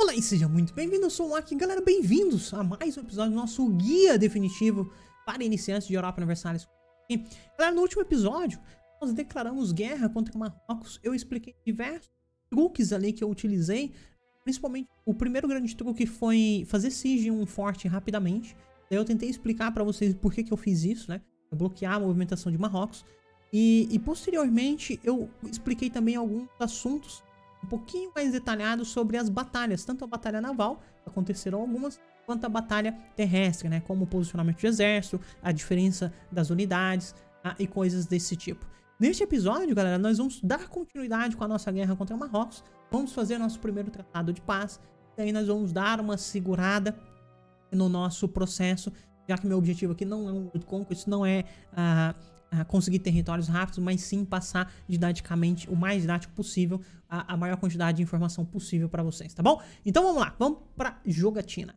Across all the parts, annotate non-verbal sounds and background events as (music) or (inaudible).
Olá e seja muito bem-vindo, eu sou o Aki. Galera, bem-vindos a mais um episódio do nosso guia definitivo para iniciantes de Europa Universalis. Galera, no último episódio, nós declaramos guerra contra Marrocos. Eu expliquei diversos truques ali que eu utilizei. Principalmente, o primeiro grande truque foi fazer siege em um forte rapidamente. Daí eu tentei explicar para vocês por que, que eu fiz isso, né? Bloquear a movimentação de Marrocos. E, e posteriormente, eu expliquei também alguns assuntos um pouquinho mais detalhado sobre as batalhas, tanto a batalha naval, aconteceram algumas, quanto a batalha terrestre, né? Como o posicionamento de exército, a diferença das unidades ah, e coisas desse tipo. Neste episódio, galera, nós vamos dar continuidade com a nossa guerra contra Marrocos, vamos fazer nosso primeiro tratado de paz, e aí nós vamos dar uma segurada no nosso processo, já que meu objetivo aqui não é um Conquest, não é uh, conseguir territórios rápidos, mas sim passar didaticamente, o mais didático possível, a, a maior quantidade de informação possível para vocês, tá bom? Então vamos lá, vamos para jogatina.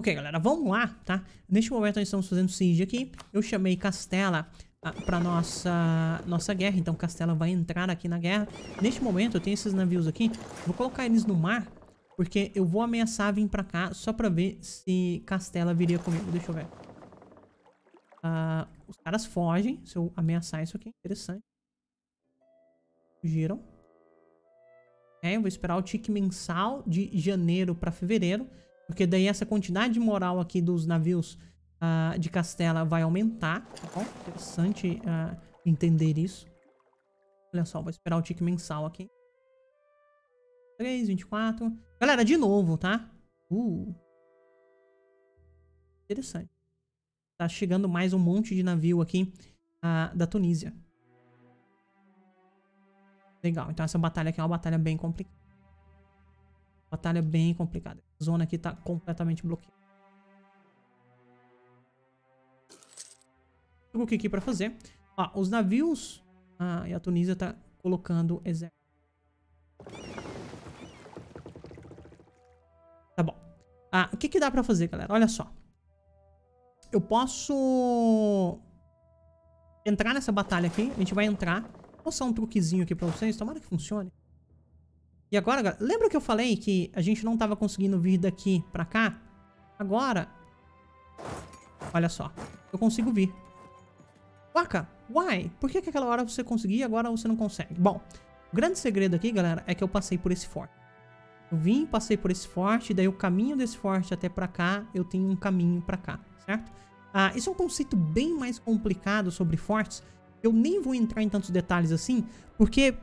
Ok, galera, vamos lá, tá? Neste momento nós estamos fazendo siege aqui. Eu chamei Castela uh, para nossa nossa guerra, então Castela vai entrar aqui na guerra. Neste momento eu tenho esses navios aqui, vou colocar eles no mar, porque eu vou ameaçar vir pra cá só pra ver se Castela viria comigo. Deixa eu ver. Uh, os caras fogem se eu ameaçar isso aqui. Interessante. Fugiram. É, eu vou esperar o tique mensal de janeiro para fevereiro. Porque daí essa quantidade de moral aqui dos navios uh, de Castela vai aumentar. Tá bom? Interessante uh, entender isso. Olha só, vou esperar o tique mensal aqui. 3, 24. Galera, de novo, tá? Uh. Interessante. Tá chegando mais um monte de navio aqui uh, da Tunísia. Legal, então essa batalha aqui é uma batalha bem complicada. Batalha bem complicada. Zona aqui tá completamente bloqueada. O que aqui pra fazer? Ó, os navios... Ah, e a Tunísia tá colocando exército. Tá bom. Ah, o que que dá pra fazer, galera? Olha só eu posso entrar nessa batalha aqui. A gente vai entrar. Vou mostrar um truquezinho aqui pra vocês. Tomara que funcione. E agora, galera, lembra que eu falei que a gente não tava conseguindo vir daqui pra cá? Agora, olha só, eu consigo vir. Waka, why? Por que, que aquela hora você conseguia e agora você não consegue? Bom, o grande segredo aqui, galera, é que eu passei por esse forte. Eu vim, passei por esse forte, daí o caminho desse forte até pra cá, eu tenho um caminho pra cá certo? Ah, isso é um conceito bem mais complicado sobre fortes. Eu nem vou entrar em tantos detalhes assim, porque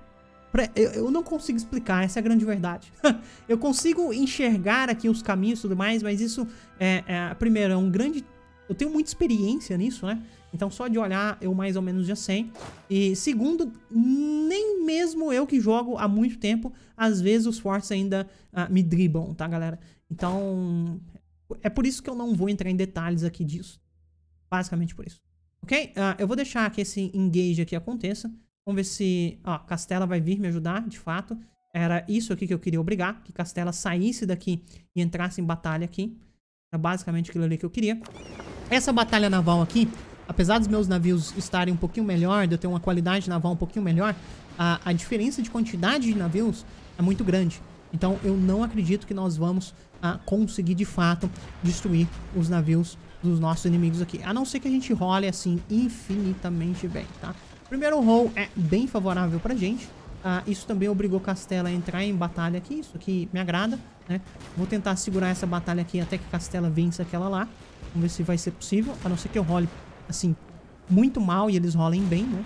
eu não consigo explicar, essa é a grande verdade. (laughs) eu consigo enxergar aqui os caminhos e tudo mais, mas isso é, é, primeiro, é um grande. Eu tenho muita experiência nisso, né? Então só de olhar eu mais ou menos já sei. E segundo, nem mesmo eu que jogo há muito tempo, às vezes os fortes ainda uh, me driblam, tá, galera? Então é por isso que eu não vou entrar em detalhes aqui disso. Basicamente por isso. Ok? Uh, eu vou deixar que esse engage aqui aconteça. Vamos ver se... Ó, Castela vai vir me ajudar, de fato. Era isso aqui que eu queria obrigar. Que Castela saísse daqui e entrasse em batalha aqui. Era basicamente aquilo ali que eu queria. Essa batalha naval aqui, apesar dos meus navios estarem um pouquinho melhor, de eu ter uma qualidade naval um pouquinho melhor, a, a diferença de quantidade de navios é muito grande. Então eu não acredito que nós vamos a conseguir de fato destruir os navios dos nossos inimigos aqui. A não ser que a gente role assim infinitamente bem, tá? Primeiro roll é bem favorável pra gente. Uh, isso também obrigou Castela a entrar em batalha aqui. Isso aqui me agrada, né? Vou tentar segurar essa batalha aqui até que Castela vença aquela lá. Vamos ver se vai ser possível. A não ser que eu role, assim, muito mal e eles rolem bem, né?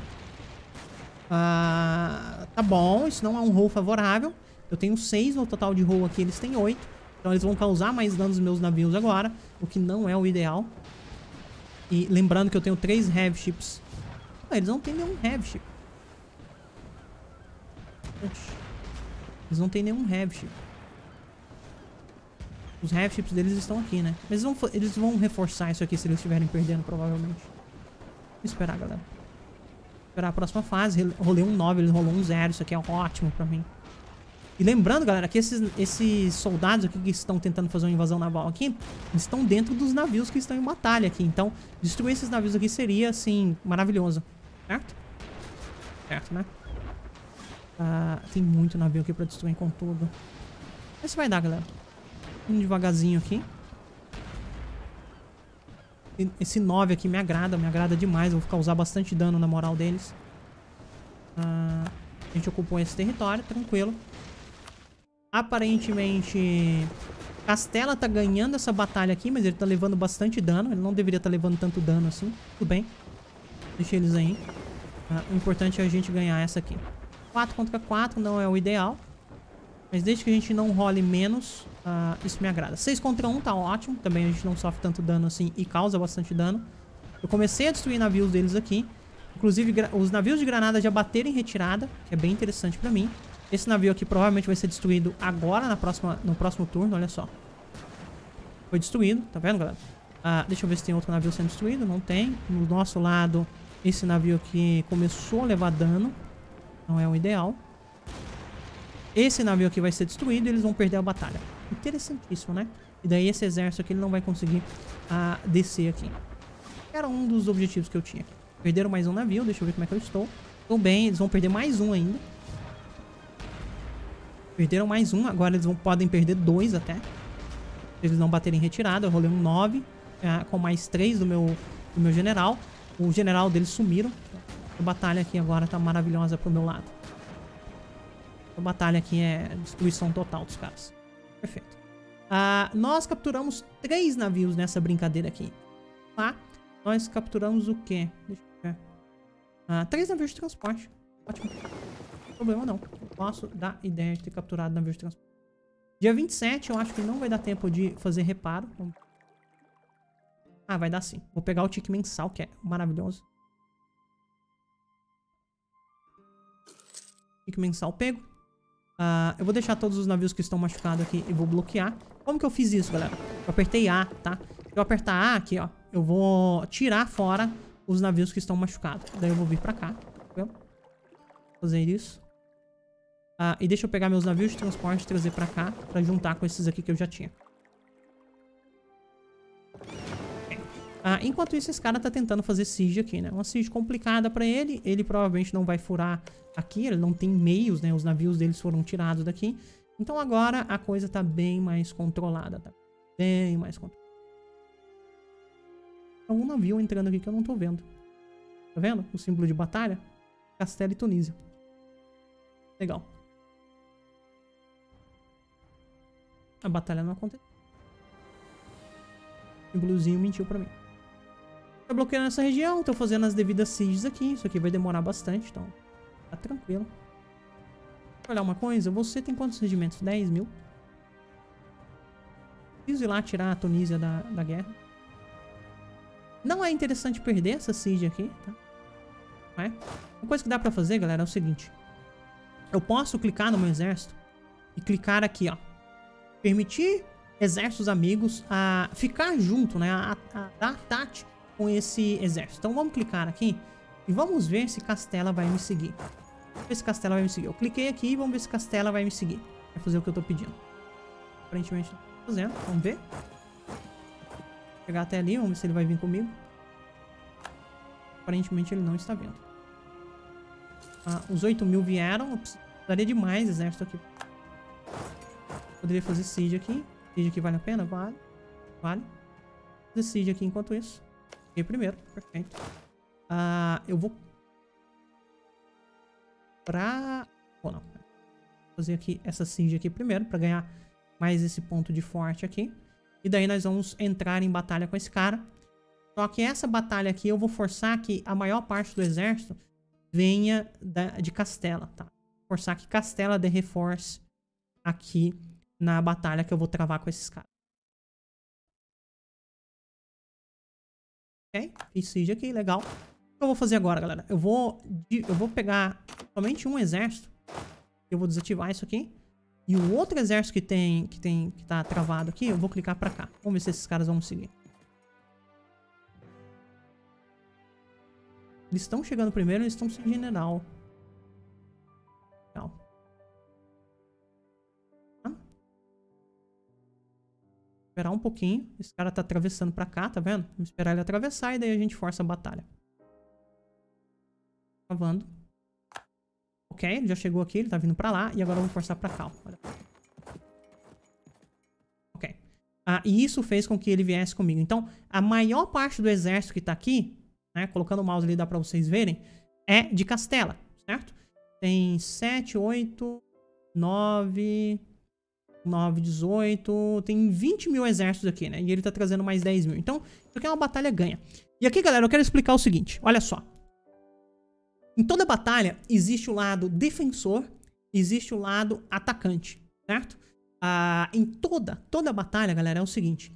Uh, tá bom, isso não é um roll favorável. Eu tenho 6 no total de roll aqui, eles têm 8. Então eles vão causar mais danos nos meus navios agora, o que não é o ideal. E lembrando que eu tenho três heavy ships. Ah, eles não têm nenhum heavy ship. Eles não têm nenhum heavy ship. Os heavy ships deles estão aqui, né? Mas eles vão, eles vão reforçar isso aqui se eles estiverem perdendo, provavelmente. Vou esperar, galera. Esperar a próxima fase. Rolei um 9, ele rolou um 0. Isso aqui é ótimo pra mim. E lembrando, galera, que esses, esses soldados aqui que estão tentando fazer uma invasão naval aqui, estão dentro dos navios que estão em batalha aqui. Então, destruir esses navios aqui seria, assim, maravilhoso. Certo? Certo, né? Ah, tem muito navio aqui pra destruir com tudo. Esse vai dar, galera. Indo devagarzinho aqui. Esse 9 aqui me agrada, me agrada demais. Vou causar bastante dano na moral deles. Ah, a gente ocupou esse território, tranquilo. Aparentemente, Castela tá ganhando essa batalha aqui, mas ele tá levando bastante dano. Ele não deveria estar tá levando tanto dano assim. Tudo bem. Deixa eles aí. Ah, o importante é a gente ganhar essa aqui. 4 contra 4 não é o ideal. Mas desde que a gente não role menos, uh, isso me agrada. 6 contra 1 tá ótimo. Também a gente não sofre tanto dano assim e causa bastante dano. Eu comecei a destruir navios deles aqui. Inclusive, os navios de granada já bateram em retirada, que é bem interessante pra mim. Esse navio aqui provavelmente vai ser destruído agora, na próxima, no próximo turno, olha só. Foi destruído, tá vendo, galera? Ah, deixa eu ver se tem outro navio sendo destruído. Não tem. No nosso lado, esse navio aqui começou a levar dano. Não é o ideal. Esse navio aqui vai ser destruído e eles vão perder a batalha. Interessantíssimo, né? E daí esse exército aqui ele não vai conseguir ah, descer aqui. Era um dos objetivos que eu tinha. Perderam mais um navio, deixa eu ver como é que eu estou. Estou bem, eles vão perder mais um ainda. Perderam mais um, agora eles vão, podem perder dois até. Se eles não baterem retirada, eu rolei um 9 é, com mais três do meu, do meu general. O general deles sumiram. A batalha aqui agora tá maravilhosa pro meu lado. A batalha aqui é destruição total dos caras. Perfeito. Ah, nós capturamos três navios nessa brincadeira aqui. Tá? Nós capturamos o quê? Deixa eu ver. Ah, três navios de transporte. Ótimo problema não. Posso dar ideia de ter capturado navio de transporte. Dia 27 eu acho que não vai dar tempo de fazer reparo. Ah, vai dar sim. Vou pegar o tique mensal, que é maravilhoso. Tique mensal pego. Uh, eu vou deixar todos os navios que estão machucados aqui e vou bloquear. Como que eu fiz isso, galera? Eu apertei A, tá? Se eu apertar A aqui, ó, eu vou tirar fora os navios que estão machucados. Daí eu vou vir pra cá, Vou Fazer isso. Ah, e deixa eu pegar meus navios de transporte e trazer pra cá, pra juntar com esses aqui que eu já tinha. Ah, enquanto isso, esse cara tá tentando fazer siege aqui, né? Uma siege complicada pra ele. Ele provavelmente não vai furar aqui, ele não tem meios, né? Os navios deles foram tirados daqui. Então agora a coisa tá bem mais controlada, tá? Bem mais controlada. Algum navio entrando aqui que eu não tô vendo. Tá vendo? O símbolo de batalha? Castelo e Tunísia. Legal. A batalha não aconteceu. O bluzinho mentiu pra mim. Tá bloqueando essa região, tô fazendo as devidas sieges aqui. Isso aqui vai demorar bastante, então tá tranquilo. Eu olhar uma coisa. Você tem quantos regimentos? 10 mil? Preciso ir lá tirar a Tunísia da, da guerra. Não é interessante perder essa siege aqui, tá? Não é? Uma coisa que dá pra fazer, galera, é o seguinte. Eu posso clicar no meu exército e clicar aqui, ó permitir exércitos amigos a ficar junto, né? A, a dar tate com esse exército. Então vamos clicar aqui e vamos ver se Castela vai me seguir. Vamos ver se Castela vai me seguir. Eu cliquei aqui e vamos ver se Castela vai me seguir. Vai fazer o que eu tô pedindo. Aparentemente não tá fazendo. Vamos ver. Vou chegar até ali, vamos ver se ele vai vir comigo. Aparentemente ele não está vindo. Ah, os 8 mil vieram. Eu precisaria de mais exército aqui Poderia fazer siege aqui. Siege aqui vale a pena? Vale. Vale. Fazer siege aqui enquanto isso. Fiquei primeiro. Perfeito. Uh, eu vou... Pra... Ou não. Fazer aqui essa siege aqui primeiro. Pra ganhar mais esse ponto de forte aqui. E daí nós vamos entrar em batalha com esse cara. Só que essa batalha aqui eu vou forçar que a maior parte do exército venha da, de Castela, tá? Forçar que Castela dê reforce aqui na batalha que eu vou travar com esses caras. Ok? Fiz siege aqui, legal. O que eu vou fazer agora, galera? Eu vou, eu vou pegar somente um exército. Eu vou desativar isso aqui. E o outro exército que tem, que tem, que tá travado aqui, eu vou clicar pra cá. Vamos ver se esses caras vão seguir. Eles estão chegando primeiro, eles estão sem general. Esperar um pouquinho. Esse cara tá atravessando pra cá, tá vendo? Vamos esperar ele atravessar e daí a gente força a batalha. Travando. Ok, ele já chegou aqui, ele tá vindo pra lá. E agora vou forçar pra cá, Olha. Ok. Ah, e isso fez com que ele viesse comigo. Então, a maior parte do exército que tá aqui, né, colocando o mouse ali dá pra vocês verem, é de Castela, certo? Tem 7, 8, 9, 9, 18. Tem 20 mil exércitos aqui, né? E ele tá trazendo mais 10 mil. Então, isso aqui é uma batalha ganha. E aqui, galera, eu quero explicar o seguinte. Olha só. Em toda batalha, existe o lado defensor, existe o lado atacante, certo? Ah, em toda, toda batalha, galera, é o seguinte.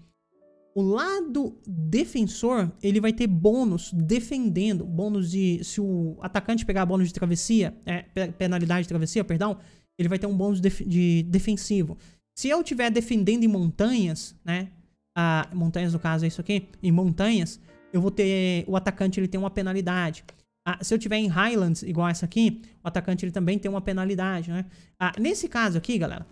O lado defensor, ele vai ter bônus defendendo, bônus de... Se o atacante pegar bônus de travessia, é, penalidade de travessia, perdão, ele vai ter um bônus de, de defensivo. Se eu estiver defendendo em montanhas, né? Ah, montanhas no caso é isso aqui, em montanhas, eu vou ter... O atacante, ele tem uma penalidade. Ah, se eu tiver em Highlands, igual essa aqui, o atacante ele também tem uma penalidade, né? Ah, nesse caso aqui, galera,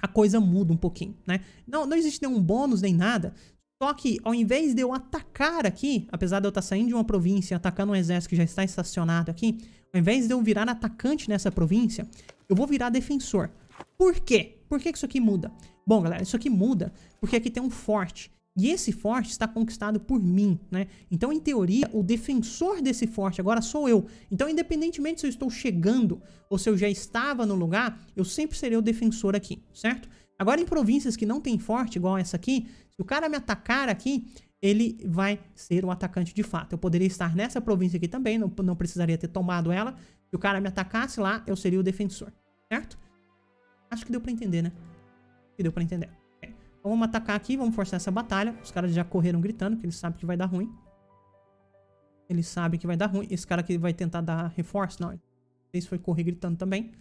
a coisa muda um pouquinho, né? Não, não existe nenhum bônus nem nada. Só que, ao invés de eu atacar aqui, apesar de eu estar saindo de uma província e atacando um exército que já está estacionado aqui, ao invés de eu virar atacante nessa província, eu vou virar defensor. Por quê? Por que isso aqui muda? Bom, galera, isso aqui muda porque aqui tem um forte. E esse forte está conquistado por mim, né? Então, em teoria, o defensor desse forte agora sou eu. Então, independentemente se eu estou chegando ou se eu já estava no lugar, eu sempre serei o defensor aqui, certo? Agora, em províncias que não tem forte, igual essa aqui, se o cara me atacar aqui, ele vai ser o atacante de fato. Eu poderia estar nessa província aqui também, não, não precisaria ter tomado ela. Se o cara me atacasse lá, eu seria o defensor, certo? Acho que deu pra entender, né? Que deu pra entender. Então vamos atacar aqui, vamos forçar essa batalha. Os caras já correram gritando, porque eles sabem que vai dar ruim. Eles sabem que vai dar ruim. Esse cara aqui vai tentar dar reforço, não. Esse foi correr gritando também.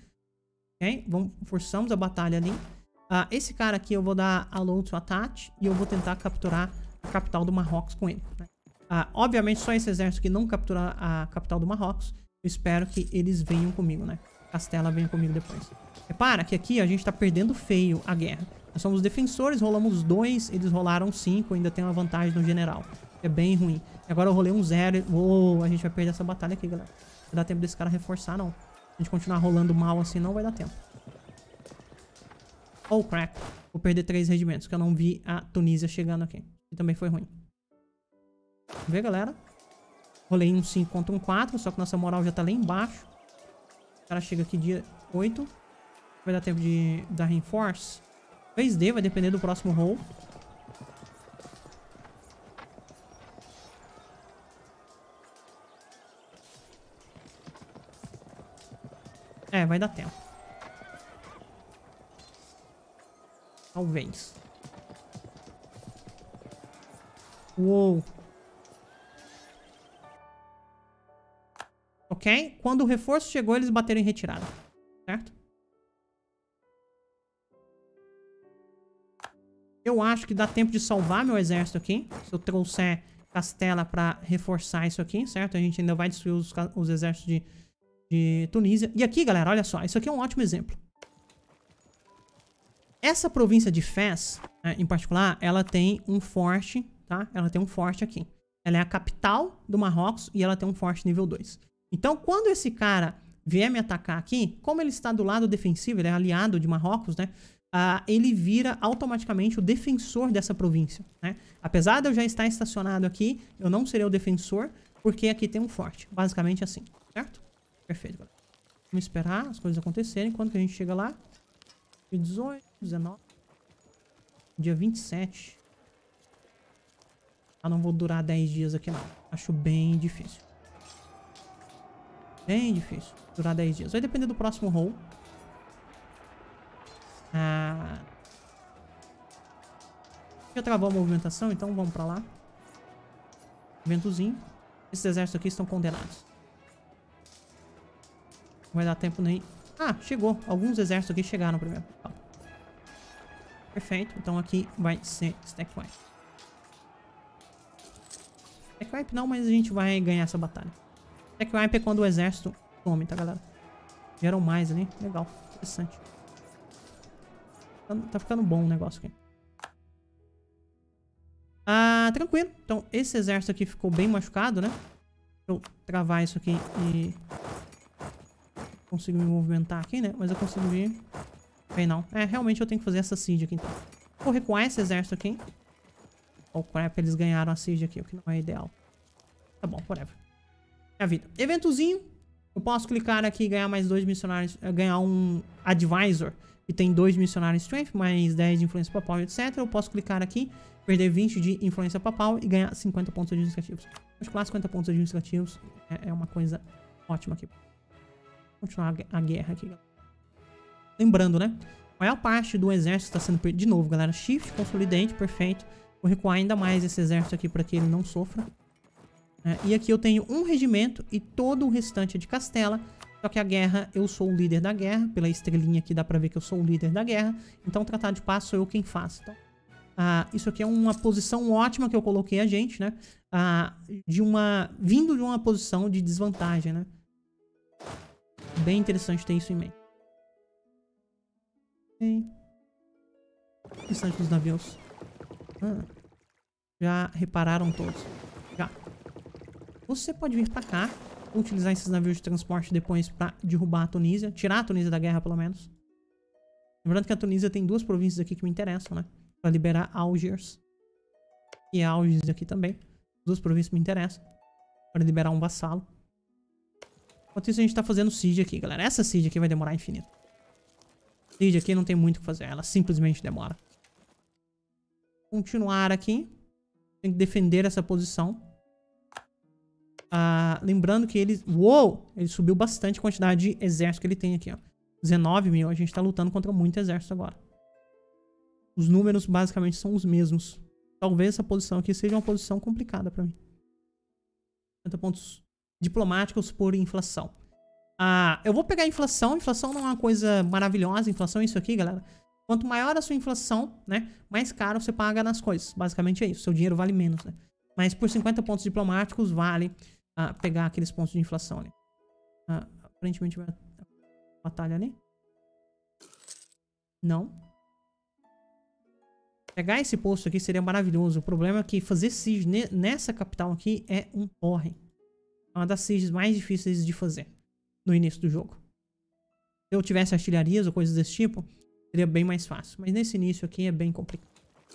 Ok? Vamos, forçamos a batalha ali. Uh, esse cara aqui eu vou dar alô to attack e eu vou tentar capturar a capital do Marrocos com ele. Né? Uh, obviamente só esse exército que não capturar a capital do Marrocos, eu espero que eles venham comigo, né? Castela venha comigo depois. Repara que aqui a gente tá perdendo feio a guerra. Nós somos defensores, rolamos dois, eles rolaram cinco, ainda tem uma vantagem no general. É bem ruim. E agora eu rolei um zero. Uou, a gente vai perder essa batalha aqui, galera. Não dá tempo desse cara reforçar, não. Se a gente continuar rolando mal assim, não vai dar tempo. Oh, crap. Vou perder três regimentos, que eu não vi a Tunísia chegando aqui. E também foi ruim. Ver, galera. Rolei um 5 contra um 4, só que nossa moral já tá lá embaixo. O cara chega aqui dia 8. Vai dar tempo de dar reinforce. Talvez dê, vai depender do próximo roll. É, vai dar tempo. Talvez. Uou. Ok? Quando o reforço chegou, eles bateram em retirada. Certo? Eu acho que dá tempo de salvar meu exército aqui. Se eu trouxer Castela pra reforçar isso aqui, certo? A gente ainda vai destruir os, os exércitos de, de Tunísia. E aqui, galera, olha só. Isso aqui é um ótimo exemplo. Essa província de Fez, né, em particular, ela tem um forte, tá? Ela tem um forte aqui. Ela é a capital do Marrocos e ela tem um forte nível 2. Então, quando esse cara vier me atacar aqui, como ele está do lado defensivo, ele é aliado de Marrocos, né? uh, ele vira automaticamente o defensor dessa província. Né? Apesar de eu já estar estacionado aqui, eu não serei o defensor, porque aqui tem um forte. Basicamente assim, certo? Perfeito, galera. Vamos esperar as coisas acontecerem. Quando que a gente chega lá? Dia 18, 19... Dia 27. Ah, não vou durar 10 dias aqui não. Acho bem difícil. Bem difícil. Durar 10 dias. Vai depender do próximo roll. Ah... Já travou a movimentação, então vamos pra lá. Ventozinho. Esses exércitos aqui estão condenados. Não vai dar tempo nem... Ah, chegou. Alguns exércitos aqui chegaram primeiro. Perfeito. Então aqui vai ser Stack Wipe. Stack Wipe não, mas a gente vai ganhar essa batalha. Stack Wipe é quando o exército some, tá, galera? Vieram mais ali. Legal. Interessante. Tá ficando bom o negócio aqui. Ah, tranquilo. Então, esse exército aqui ficou bem machucado, né? Deixa eu travar isso aqui e... consigo me movimentar aqui, né? Mas eu consigo vir... Bem, não. É, realmente eu tenho que fazer essa siege aqui, então. Vou recuar esse exército aqui. Oh, crap, eles ganharam a siege aqui, o que não é ideal. Tá bom, whatever. É a vida. Eventozinho. Eu posso clicar aqui e ganhar mais dois missionários. Eh, ganhar um advisor. Que tem dois missionários strength, mais 10 de influência papal, etc. Eu posso clicar aqui, perder 20 de influência papal e ganhar 50 pontos administrativos. Acho que lá 50 pontos administrativos é, é uma coisa ótima aqui. Continuar a guerra aqui, galera. Lembrando, né? A maior parte do exército está sendo perdido. De novo, galera. Shift, consolidante, perfeito. Vou recuar ainda mais esse exército aqui para que ele não sofra. É, e aqui eu tenho um regimento e todo o restante é de Castela. Só que a guerra, eu sou o líder da guerra. Pela estrelinha aqui dá pra ver que eu sou o líder da guerra. Então o tratado de paz sou eu quem faço. Então, ah, isso aqui é uma posição ótima que eu coloquei a gente, né? Ah, de uma... Vindo de uma posição de desvantagem, né? Bem interessante ter isso em mente. Ok. Restante dos navios. Ah, já repararam todos. Já. Você pode vir pra cá, utilizar esses navios de transporte depois pra derrubar a Tunísia. Tirar a Tunísia da guerra, pelo menos. Lembrando que a Tunísia tem duas províncias aqui que me interessam, né? Pra liberar Algiers. E Algiers aqui também. Duas províncias me interessam. Para liberar um vassalo. Enquanto isso, a gente tá fazendo siege aqui, galera. Essa siege aqui vai demorar infinito. Siege aqui não tem muito o que fazer. Ela simplesmente demora. Continuar aqui. Tem que defender essa posição. Ah, lembrando que ele... Uou! Ele subiu bastante a quantidade de exército que ele tem aqui, ó. 19 mil. A gente tá lutando contra muito exército agora. Os números basicamente são os mesmos. Talvez essa posição aqui seja uma posição complicada pra mim. 50 pontos diplomáticos por inflação. Ah, eu vou pegar a inflação. Inflação não é uma coisa maravilhosa. Inflação é isso aqui, galera. Quanto maior a sua inflação, né? Mais caro você paga nas coisas. Basicamente é isso. Seu dinheiro vale menos, né? Mas por 50 pontos diplomáticos vale uh, pegar aqueles pontos de inflação ali. Uh, aparentemente vai batalha ali. Não. Pegar esse posto aqui seria maravilhoso. O problema é que fazer siege nessa capital aqui é um porre. É uma das sieges mais difíceis de fazer no início do jogo. Se eu tivesse artilharias ou coisas desse tipo, seria bem mais fácil. Mas nesse início aqui é bem complicado.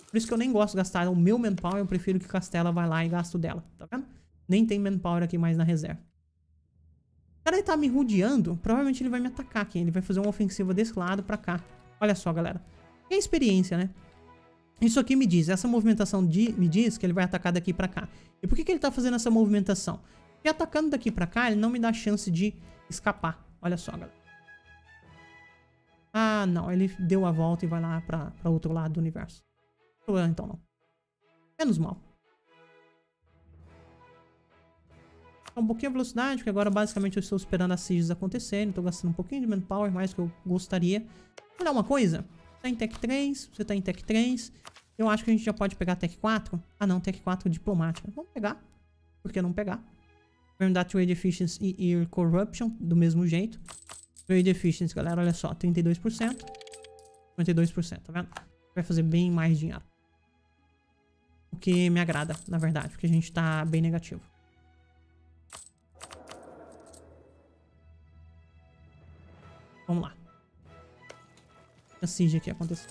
Por isso que eu nem gosto de gastar o meu manpower, eu prefiro que Castela vá lá e gaste o dela, tá vendo? Nem tem manpower aqui mais na reserva. O cara tá me rodeando, provavelmente ele vai me atacar aqui. Ele vai fazer uma ofensiva desse lado pra cá. Olha só, galera. É experiência, né? Isso aqui me diz, essa movimentação de, me diz que ele vai atacar daqui pra cá. E por que, que ele tá fazendo essa movimentação? Porque atacando daqui pra cá, ele não me dá chance de escapar. Olha só, galera. Ah, não. Ele deu a volta e vai lá pra outro lado do universo. Problema então não. Menos mal. um pouquinho a velocidade, porque agora basicamente eu estou esperando as sieges acontecerem. Estou gastando um pouquinho de manpower, mais que eu gostaria. Olha uma coisa. Você tá em Tech 3, você tá em Tech 3. Eu acho que a gente já pode pegar Tech 4. Ah não, Tech 4 diplomática. Vamos pegar. Por que não pegar? Vamos dar Trade Efficiency e Corruption do mesmo jeito. Trade Efficiency, galera, olha só. 32%. 52%, tá vendo? Vai fazer bem mais dinheiro. O que me agrada, na verdade, porque a gente tá bem negativo. Vamos lá. A siege aqui aconteceu.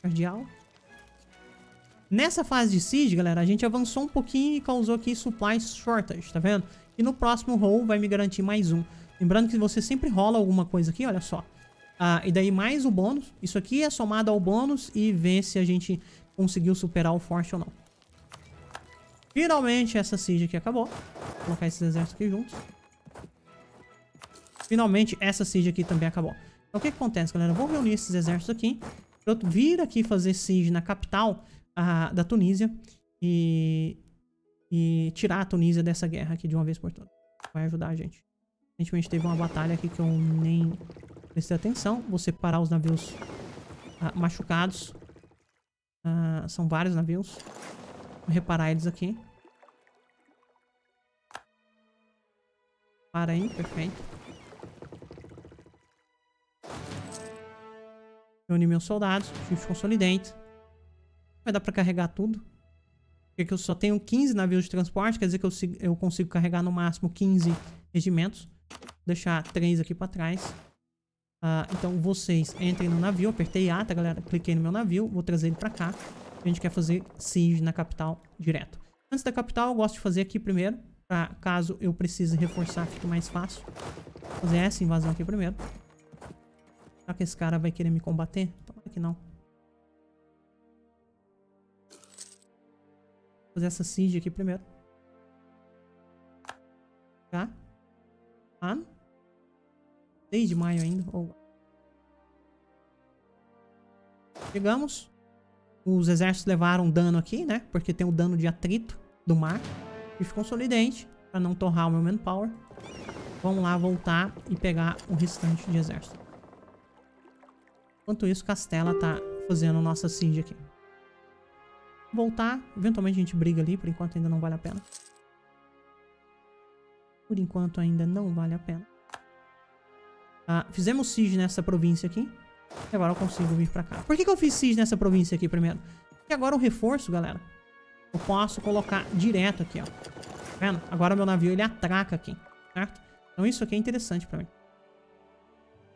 Cardial. Nessa fase de siege, galera, a gente avançou um pouquinho e causou aqui supply shortage, tá vendo? E no próximo roll vai me garantir mais um. Lembrando que você sempre rola alguma coisa aqui, olha só. Ah, e daí mais o bônus. Isso aqui é somado ao bônus e vê se a gente conseguiu superar o forte ou não. Finalmente essa siege aqui acabou. Vou colocar esses exércitos aqui juntos. Finalmente, essa siege aqui também acabou. Então, o que, que acontece, galera? Eu vou reunir esses exércitos aqui. Eu vir aqui fazer siege na capital uh, da Tunísia. E, e tirar a Tunísia dessa guerra aqui de uma vez por todas. Vai ajudar a gente. Recentemente teve uma batalha aqui que eu nem prestei atenção. Vou separar os navios uh, machucados. Uh, são vários navios. Vou reparar eles aqui. Para aí, perfeito. Reunir meus soldados. Shift Consolidate. Vai dar pra carregar tudo. Porque eu só tenho 15 navios de transporte, quer dizer que eu, eu consigo carregar no máximo 15 regimentos. Vou deixar 3 aqui pra trás. Uh, então vocês entrem no navio, apertei A, tá galera? Cliquei no meu navio, vou trazer ele pra cá. A gente quer fazer siege na capital direto. Antes da capital, eu gosto de fazer aqui primeiro. Pra caso eu precise reforçar, fique mais fácil. Vou fazer essa invasão aqui primeiro. Será que esse cara vai querer me combater? Tomara que não. Fazer essa siege aqui primeiro. Tá? Ah? 6 de maio ainda. Oh. Chegamos. Os exércitos levaram dano aqui, né? Porque tem o dano de atrito do mar. E ficou solidente para não torrar o meu manpower. Vamos lá voltar e pegar o restante de exército. Enquanto isso, Castela tá fazendo nossa siege aqui. Voltar. Eventualmente a gente briga ali. Por enquanto ainda não vale a pena. Por enquanto ainda não vale a pena. Ah, fizemos siege nessa província aqui. E agora eu consigo vir pra cá. Por que, que eu fiz siege nessa província aqui primeiro? Porque agora o reforço, galera, eu posso colocar direto aqui, ó. Tá vendo? Agora meu navio, ele atraca aqui, certo? Então isso aqui é interessante pra mim.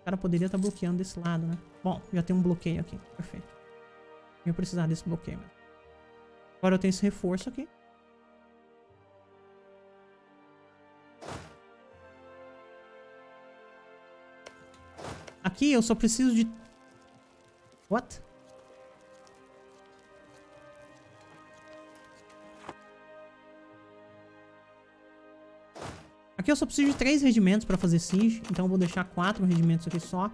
O cara poderia estar tá bloqueando desse lado, né? Bom, já tem um bloqueio aqui. Perfeito. Eu ia precisar desse bloqueio mesmo. Agora eu tenho esse reforço aqui. Aqui eu só preciso de... What? Aqui eu só preciso de três regimentos pra fazer siege. Então eu vou deixar quatro regimentos aqui só.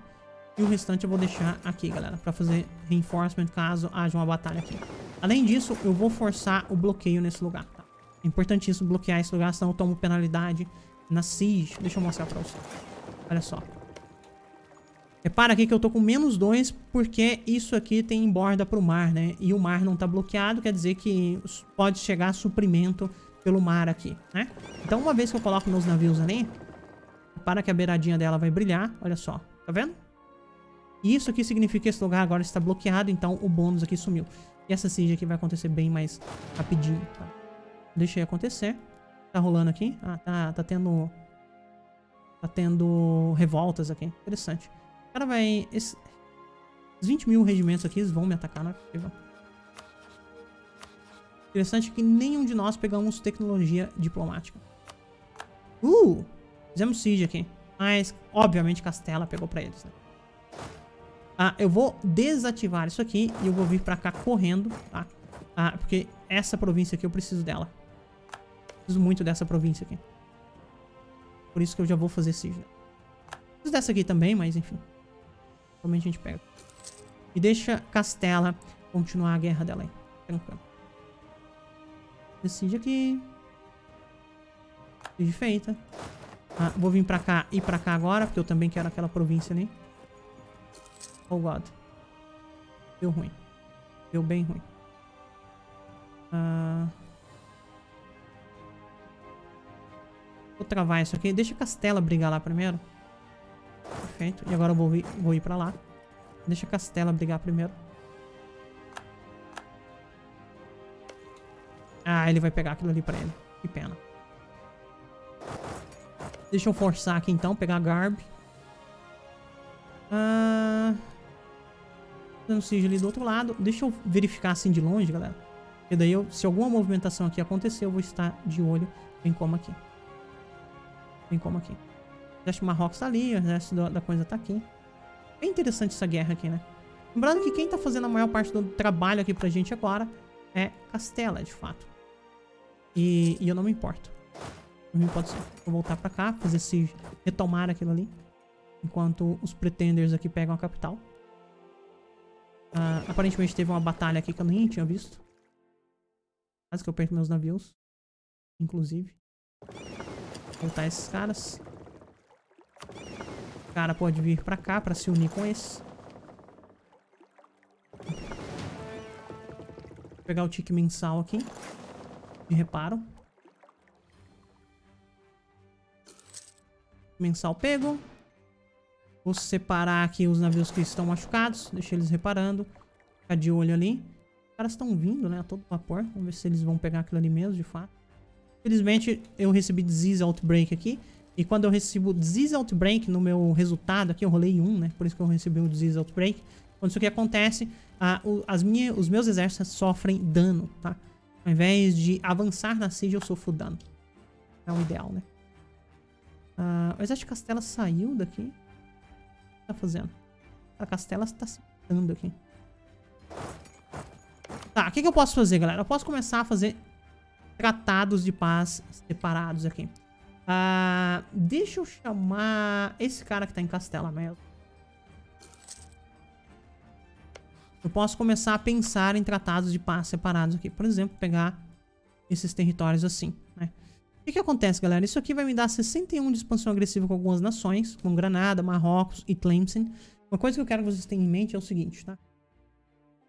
E o restante eu vou deixar aqui, galera. Pra fazer reinforcement caso haja uma batalha aqui. Além disso, eu vou forçar o bloqueio nesse lugar, tá? É importantíssimo bloquear esse lugar, senão eu tomo penalidade na siege. Deixa eu mostrar pra você. Olha só. Repara aqui que eu tô com menos 2 porque isso aqui tem borda pro mar, né? E o mar não tá bloqueado, quer dizer que pode chegar suprimento pelo mar aqui, né? Então uma vez que eu coloco meus navios ali, repara que a beiradinha dela vai brilhar, olha só, tá vendo? E isso aqui significa que esse lugar agora está bloqueado, então o bônus aqui sumiu. E essa siege aqui vai acontecer bem mais rapidinho, tá? Deixa aí acontecer. Tá rolando aqui? Ah, tá, tá tendo... Tá tendo revoltas aqui. Interessante. O cara vai... Esse, os 20 mil regimentos aqui, eles vão me atacar, não é possível. Interessante que nenhum de nós pegamos tecnologia diplomática. Uh! Fizemos siege aqui. Mas, obviamente, Castela pegou pra eles, né? Ah, eu vou desativar isso aqui e eu vou vir pra cá correndo, tá? Ah, porque essa província aqui eu preciso dela. Preciso muito dessa província aqui. Por isso que eu já vou fazer siege. Preciso dessa aqui também, mas enfim. Provavelmente a gente pega. E deixa Castela continuar a guerra dela aí. Tranquilo. Decide aqui. Decide feita. Ah, vou vir pra cá e pra cá agora, porque eu também quero aquela província ali. Oh, God. Deu ruim. Deu bem ruim. Ah... Vou travar isso aqui. Deixa a Castela brigar lá primeiro. Perfeito. E agora eu vou ir, vou ir pra lá. Deixa a Castela brigar primeiro. Ah, ele vai pegar aquilo ali pra ele. Que pena. Deixa eu forçar aqui então, pegar Garb. Ah... Dando siege ali do outro lado. Deixa eu verificar assim de longe, galera. E daí, eu, se alguma movimentação aqui acontecer, eu vou estar de olho. Bem como aqui. Bem como aqui. O exército Marrocos tá ali, o exército da, da coisa tá aqui. É interessante essa guerra aqui, né? Lembrando que quem tá fazendo a maior parte do trabalho aqui pra gente agora é Castela, de fato. E, e eu não me importo. Não me importo Vou voltar pra cá, fazer esse... Retomar aquilo ali. Enquanto os pretenders aqui pegam a capital. Uh, aparentemente teve uma batalha aqui que eu nem tinha visto. Quase que eu perco meus navios. Inclusive. Vou voltar esses caras. O cara pode vir pra cá pra se unir com esse. Vou pegar o tique mensal aqui. De reparo. Mensal pego. Vou separar aqui os navios que estão machucados. Deixa eles reparando. Ficar de olho ali. Os caras estão vindo, né? A todo vapor. Vamos ver se eles vão pegar aquilo ali mesmo, de fato. Infelizmente, eu recebi Disease Outbreak aqui. E quando eu recebo Disease Outbreak no meu resultado aqui, eu rolei um, né? Por isso que eu recebi o Disease Outbreak. Quando isso aqui acontece, a, o, as minha, os meus exércitos sofrem dano, tá? Ao invés de avançar na siege, eu sofro dano. É o ideal, né? Uh, o exército de Castela saiu daqui. Tá fazendo? A Castela tá se dando aqui. Tá, o que, que eu posso fazer, galera? Eu posso começar a fazer tratados de paz separados aqui. Uh, deixa eu chamar esse cara que tá em Castela mesmo. Eu posso começar a pensar em tratados de paz separados aqui. Por exemplo, pegar esses territórios assim? O que, que acontece, galera? Isso aqui vai me dar 61 de expansão agressiva com algumas nações, como Granada, Marrocos e Tlemcen. Uma coisa que eu quero que vocês tenham em mente é o seguinte, tá?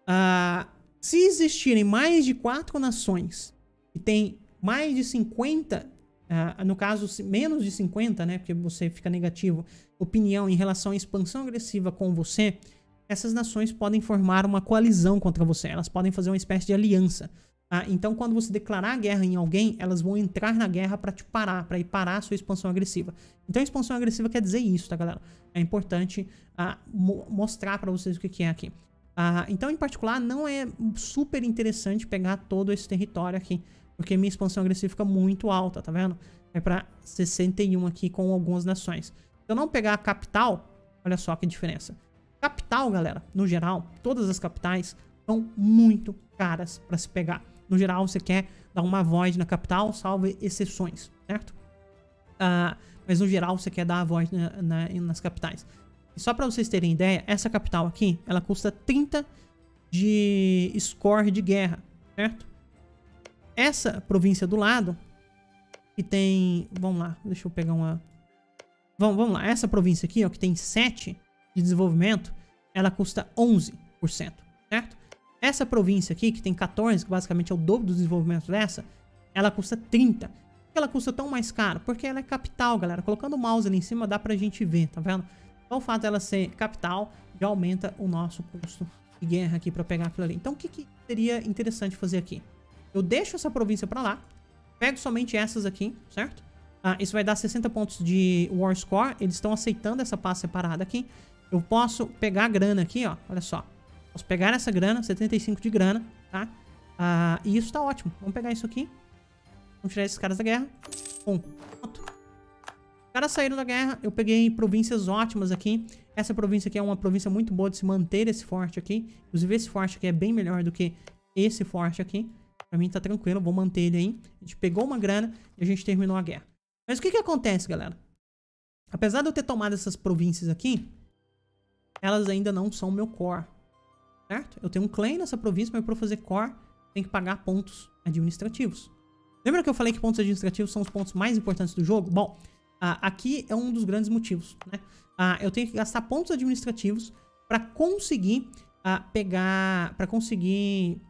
Uh, se existirem mais de quatro nações e tem mais de 50, uh, ah, no caso menos de 50, né? Porque você fica negativo, opinião em relação à expansão agressiva com você, essas nações podem formar uma coalizão contra você. Elas podem fazer uma espécie de aliança. Tá? Então, quando você declarar guerra em alguém, elas vão entrar na guerra para te parar, para ir parar a sua expansão agressiva. Então, a expansão agressiva quer dizer isso, tá, galera? É importante uh, mo mostrar para vocês o que, que é aqui. Uh, então, em particular, não é super interessante pegar todo esse território aqui, porque minha expansão agressiva fica muito alta, tá vendo? É para 61 aqui com algumas nações. Se eu não pegar a capital, olha só que diferença. Capital, galera, no geral, todas as capitais são muito caras para se pegar. No geral, você quer dar uma voz na capital, salvo exceções, certo? Uh, mas no geral, você quer dar a voz na, na, nas capitais. E só para vocês terem ideia, essa capital aqui, ela custa 30 de score de guerra, certo? Essa província do lado, que tem... Vamos lá, deixa eu pegar uma... Vamos, vamos lá, essa província aqui, ó, que tem 7 de desenvolvimento, ela custa 11%, certo? Essa província aqui, que tem 14, que basicamente é o dobro do desenvolvimento dessa, ela custa 30. Por que ela custa tão mais caro? Porque ela é capital, galera. Colocando o mouse ali em cima dá pra gente ver, tá vendo? Então o fato dela ser capital já aumenta o nosso custo de guerra aqui pra pegar aquilo ali. Então o que, que seria interessante fazer aqui? Eu deixo essa província pra lá, pego somente essas aqui, certo? Ah, isso vai dar 60 pontos de War Score. Eles estão aceitando essa paz separada aqui. Eu posso pegar a grana aqui, ó. Olha só. Posso pegar essa grana, 75 de grana, tá? Ah, e isso tá ótimo. Vamos pegar isso aqui. Vamos tirar esses caras da guerra. Pum. Pronto. Os caras saíram da guerra. Eu peguei províncias ótimas aqui. Essa província aqui é uma província muito boa de se manter esse forte aqui. Inclusive, esse forte aqui é bem melhor do que esse forte aqui. Pra mim tá tranquilo, vou manter ele aí. A gente pegou uma grana e a gente terminou a guerra. Mas o que que acontece, galera? Apesar de eu ter tomado essas províncias aqui, elas ainda não são meu core. Certo? Eu tenho um claim nessa província, mas para fazer core, tem que pagar pontos administrativos. Lembra que eu falei que pontos administrativos são os pontos mais importantes do jogo? Bom, aqui é um dos grandes motivos, né? Eu tenho que gastar pontos administrativos para conseguir pegar, para conseguir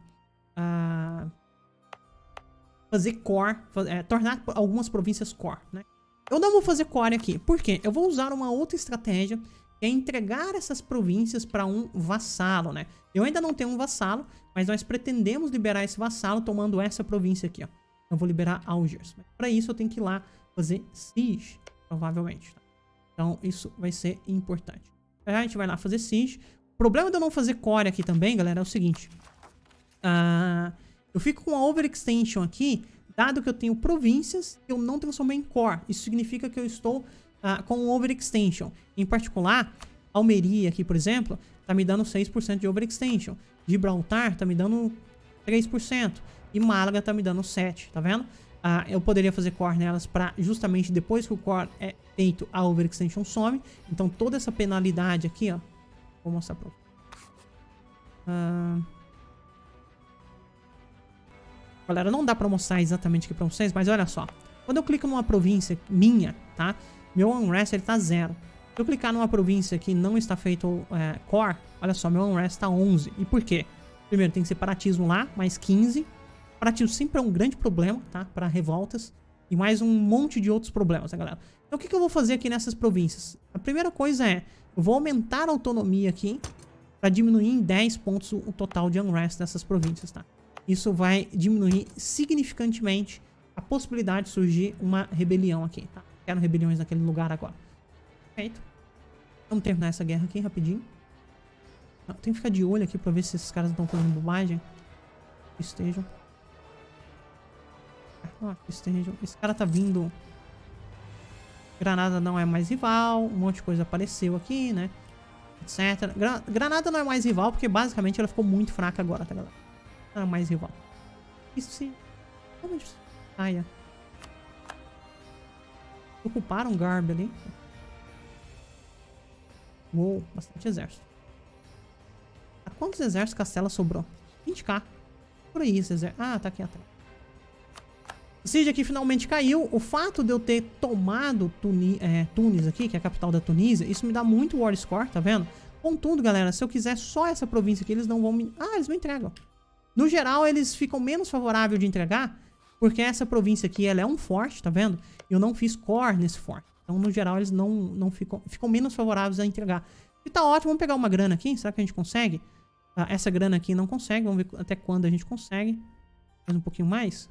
fazer core, é, tornar algumas províncias core, né? Eu não vou fazer core aqui, por quê? Eu vou usar uma outra estratégia é entregar essas províncias para um vassalo, né? Eu ainda não tenho um vassalo, mas nós pretendemos liberar esse vassalo tomando essa província aqui, ó. Eu vou liberar Algiers. Para isso eu tenho que ir lá fazer siege, provavelmente. Tá? Então isso vai ser importante. Aí a gente vai lá fazer siege. O problema de eu não fazer core aqui também, galera, é o seguinte. Uh, eu fico com a overextension aqui, dado que eu tenho províncias eu não transformei em core. Isso significa que eu estou ah, com overextension. Em particular, Almeria aqui, por exemplo, tá me dando 6% de overextension. Gibraltar tá me dando 3%. E Málaga tá me dando 7%, tá vendo? Ah, eu poderia fazer core nelas para justamente depois que o core é feito, a overextension some. Então toda essa penalidade aqui, ó. Vou mostrar pra vocês. Ah, galera, não dá pra mostrar exatamente aqui pra vocês, mas olha só. Quando eu clico numa província minha, tá? Meu unrest ele tá zero. Se eu clicar numa província que não está feito é, core, olha só, meu unrest tá 11. E por quê? Primeiro, tem separatismo lá, mais 15. Separatismo sempre é um grande problema, tá? Para revoltas. E mais um monte de outros problemas, tá, galera? Então, o que, que eu vou fazer aqui nessas províncias? A primeira coisa é, eu vou aumentar a autonomia aqui para diminuir em 10 pontos o total de unrest dessas províncias, tá? Isso vai diminuir significantemente a possibilidade de surgir uma rebelião aqui, tá? Quero rebeliões naquele lugar agora. Perfeito. Vamos terminar essa guerra aqui rapidinho. Tem que ficar de olho aqui pra ver se esses caras estão fazendo bobagem. Estejam. Ah, estejam. Esse cara tá vindo... Granada não é mais rival. Um monte de coisa apareceu aqui, né? Etc. Granada não é mais rival porque basicamente ela ficou muito fraca agora, tá galera? Não é mais rival. Isso sim. Como saia? Ocuparam Garb ali. Uou, bastante exército. A quantos exércitos Castela sobrou? 20k. Por aí esse exército. Ah, tá aqui atrás. O Siege aqui finalmente caiu. O fato de eu ter tomado Tuni é, Tunis aqui, que é a capital da Tunísia, isso me dá muito War Score, tá vendo? Contudo, galera, se eu quiser só essa província aqui, eles não vão me... Ah, eles me entregam. No geral, eles ficam menos favoráveis de entregar, porque essa província aqui, ela é um forte, tá vendo? Eu não fiz core nesse forte. Então, no geral, eles não, não ficam, ficam menos favoráveis a entregar. E tá ótimo, vamos pegar uma grana aqui. Será que a gente consegue? Ah, essa grana aqui não consegue. Vamos ver até quando a gente consegue. Mais um pouquinho mais.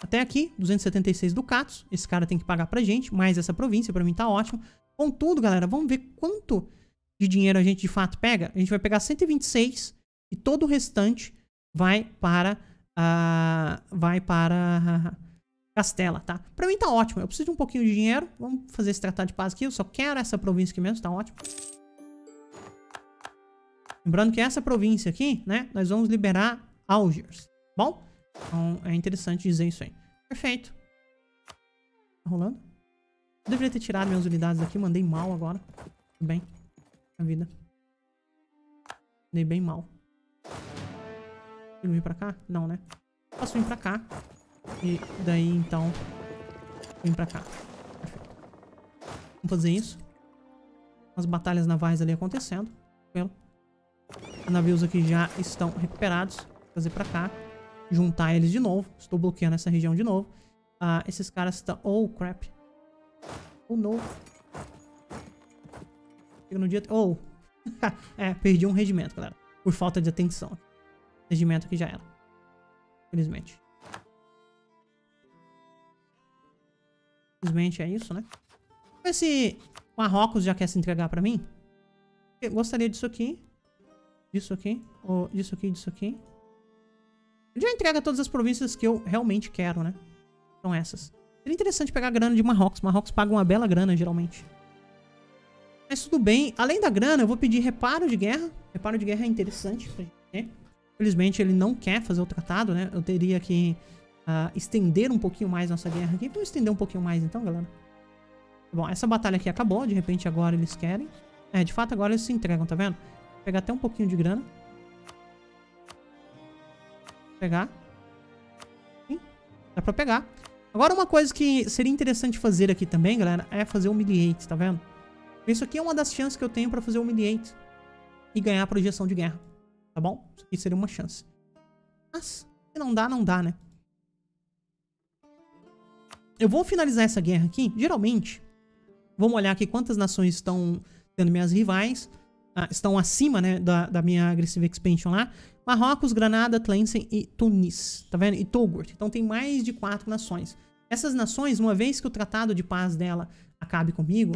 Até aqui, 276 ducatos. Esse cara tem que pagar pra gente, mais essa província, pra mim tá ótimo. Contudo, galera, vamos ver quanto de dinheiro a gente de fato pega. A gente vai pegar 126 e todo o restante vai para... Uh, vai para... (laughs) Castela, tá? Pra mim tá ótimo. Eu preciso de um pouquinho de dinheiro. Vamos fazer esse tratado de paz aqui. Eu só quero essa província aqui mesmo, tá ótimo. Lembrando que essa província aqui, né? Nós vamos liberar Algiers. Bom? Então é interessante dizer isso aí. Perfeito. Tá rolando? Eu deveria ter tirado minhas unidades aqui. Mandei mal agora. Tudo bem. A vida. Mandei bem mal. Ele vir pra cá? Não, né? Posso vir pra cá. E daí, então, vir pra cá. Perfeito. Vamos fazer isso. As batalhas navais ali acontecendo. Pelo. Os navios aqui já estão recuperados. Vou fazer pra cá juntar eles de novo. Estou bloqueando essa região de novo. Ah, esses caras estão... Oh, crap. Oh, no. Chega no dia... Oh. (laughs) é, perdi um regimento, galera. Por falta de atenção. Regimento aqui já era. Infelizmente. Infelizmente é isso, né? Vamos ver se Marrocos já quer se entregar pra mim. Eu gostaria disso aqui. Disso aqui. Ou disso aqui, disso aqui. Ele já entrega todas as províncias que eu realmente quero, né? São essas. Seria interessante pegar a grana de Marrocos. Marrocos paga uma bela grana, geralmente. Mas tudo bem. Além da grana, eu vou pedir reparo de guerra. Reparo de guerra é interessante pra gente ter. Infelizmente, ele não quer fazer o tratado, né? Eu teria que uh, estender um pouquinho mais nossa guerra aqui. Vamos estender um pouquinho mais então, galera. Bom, essa batalha aqui acabou. De repente, agora eles querem. É, de fato, agora eles se entregam, tá vendo? Vou pegar até um pouquinho de grana pegar. Sim, dá pra pegar. Agora uma coisa que seria interessante fazer aqui também, galera, é fazer Humiliate, tá vendo? Isso aqui é uma das chances que eu tenho pra fazer Humiliate. E ganhar a projeção de guerra. Tá bom? Isso aqui seria uma chance. Mas, se não dá, não dá, né? Eu vou finalizar essa guerra aqui. Geralmente, vamos olhar aqui quantas nações estão tendo minhas rivais. Ah, estão acima, né, da, da minha Aggressive Expansion lá. Marrocos, Granada, Tlemcen e Tunis, tá vendo? E Togourt. Então tem mais de quatro nações. Essas nações, uma vez que o tratado de paz dela acabe comigo,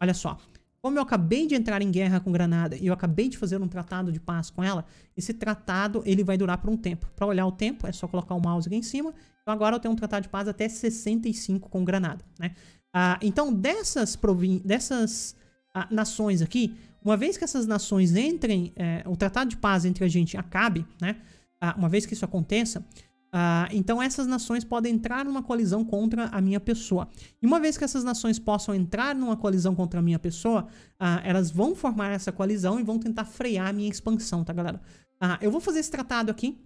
olha só. Como eu acabei de entrar em guerra com Granada e eu acabei de fazer um tratado de paz com ela, esse tratado ele vai durar por um tempo. Para olhar o tempo, é só colocar o mouse aqui em cima. Então agora eu tenho um tratado de paz até 65 com Granada, né? Ah, então dessas, dessas ah, nações aqui, uma vez que essas nações entrem, é, o tratado de paz entre a gente acabe, né? Ah, uma vez que isso aconteça, ah, então essas nações podem entrar numa colisão contra a minha pessoa. E uma vez que essas nações possam entrar numa colisão contra a minha pessoa, ah, elas vão formar essa coalizão e vão tentar frear a minha expansão, tá, galera? Ah, eu vou fazer esse tratado aqui.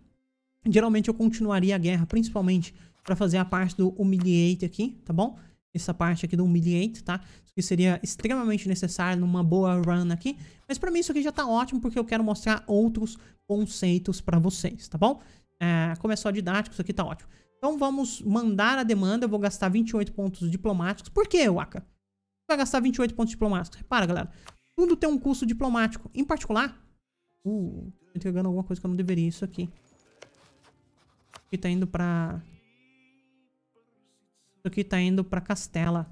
Geralmente eu continuaria a guerra, principalmente para fazer a parte do humiliate aqui, tá bom? essa parte aqui do Humiliate, tá? Isso aqui seria extremamente necessário numa boa run aqui. Mas pra mim isso aqui já tá ótimo, porque eu quero mostrar outros conceitos pra vocês, tá bom? É, como é só didático, isso aqui tá ótimo. Então vamos mandar a demanda, eu vou gastar 28 pontos diplomáticos. Por que, Waka? Vai gastar 28 pontos diplomáticos. Repara, galera. Tudo tem um custo diplomático. Em particular... Uh, tô entregando alguma coisa que eu não deveria. Isso aqui. Aqui tá indo pra... Isso aqui tá indo pra Castela.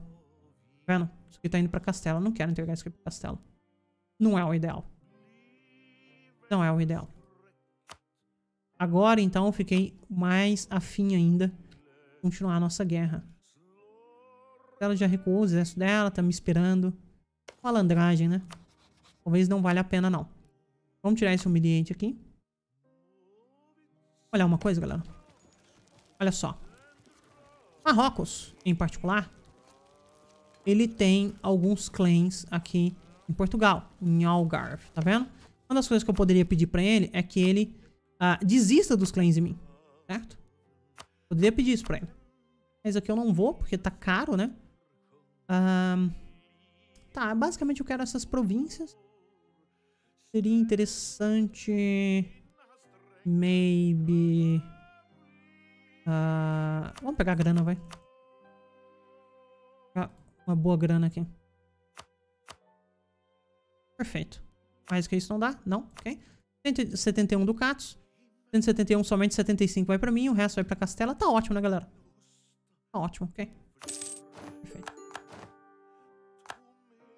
Tá vendo? Isso aqui tá indo pra Castela. Não quero entregar isso aqui pra Castela. Não é o ideal. Não é o ideal. Agora, então, fiquei mais afim ainda continuar a nossa guerra. Ela já recuou o exército dela, tá me esperando. Malandragem, né? Talvez não valha a pena, não. Vamos tirar esse humilhante aqui. Olha uma coisa, galera. Olha só. Marrocos, em particular, ele tem alguns clãs aqui em Portugal, em Algarve, tá vendo? Uma das coisas que eu poderia pedir pra ele é que ele uh, desista dos clãs em mim, certo? Poderia pedir isso pra ele. Mas aqui eu não vou, porque tá caro, né? Uh, tá, basicamente eu quero essas províncias. Seria interessante... Maybe... Uh, vamos pegar a grana, vai. Uma boa grana aqui. Perfeito. Mais que isso não dá? Não? Ok. 171 ducatos. 171, somente 75 vai pra mim, o resto vai pra Castela. Tá ótimo, né, galera? Tá ótimo, ok. Perfeito.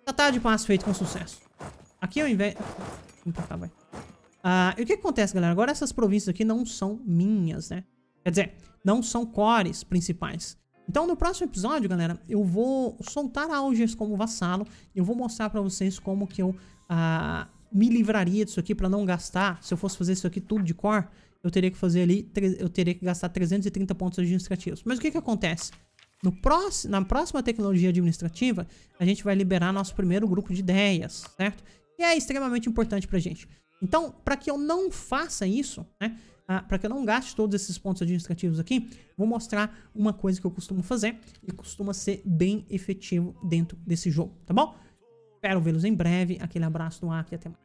Tratado de paz feito com sucesso. Aqui ao invés... Pra cá, vai. Ah, e o que, que acontece, galera? Agora essas províncias aqui não são minhas, né? Quer dizer, não são cores principais. Então, no próximo episódio, galera, eu vou soltar Algiers como vassalo. E eu vou mostrar pra vocês como que eu ah, me livraria disso aqui pra não gastar. Se eu fosse fazer isso aqui tudo de cor, eu teria que fazer ali, eu teria que gastar 330 pontos administrativos. Mas o que que acontece? No próximo, na próxima tecnologia administrativa, a gente vai liberar nosso primeiro grupo de ideias, certo? E é extremamente importante pra gente. Então, para que eu não faça isso, né? Ah, para que eu não gaste todos esses pontos administrativos aqui, vou mostrar uma coisa que eu costumo fazer e costuma ser bem efetivo dentro desse jogo, tá bom? Espero vê-los em breve. Aquele abraço no ar e até mais.